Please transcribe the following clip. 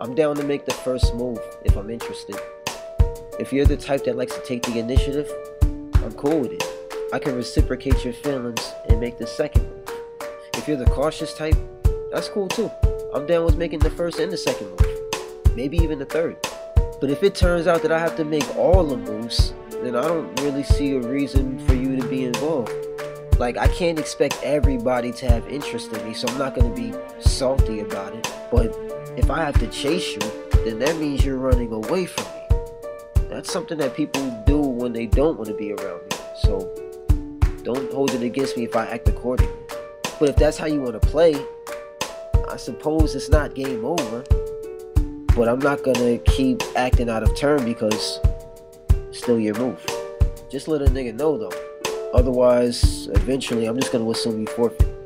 I'm down to make the first move if I'm interested. If you're the type that likes to take the initiative, I'm cool with it. I can reciprocate your feelings and make the second move. If you're the cautious type, that's cool too. I'm down with making the first and the second move. Maybe even the third. But if it turns out that I have to make all the moves, then I don't really see a reason for you to be involved. Like, I can't expect everybody to have interest in me, so I'm not gonna be salty about it. But if I have to chase you, then that means you're running away from me. That's something that people do when they don't want to be around me. So don't hold it against me if I act accordingly. But if that's how you want to play, I suppose it's not game over. But I'm not gonna keep acting out of turn because still your move. Just let a nigga know though. Otherwise, eventually, I'm just gonna assume you forfeit.